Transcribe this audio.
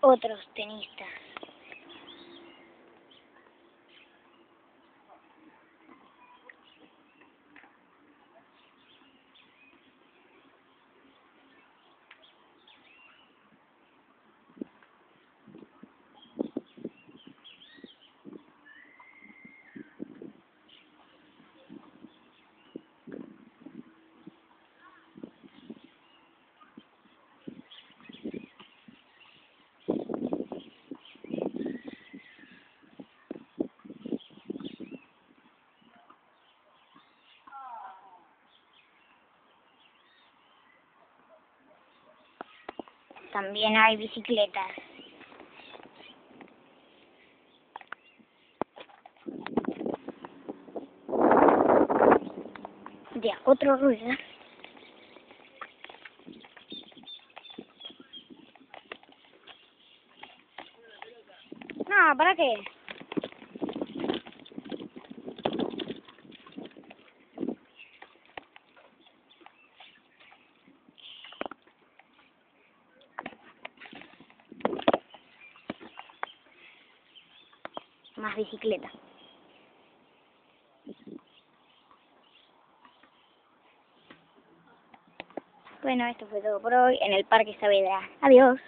otros tenistas. También hay bicicletas. De cuatro ruedas. No, ¿para qué? Más bicicleta. Bueno, esto fue todo por hoy en el Parque Saavedra. Adiós.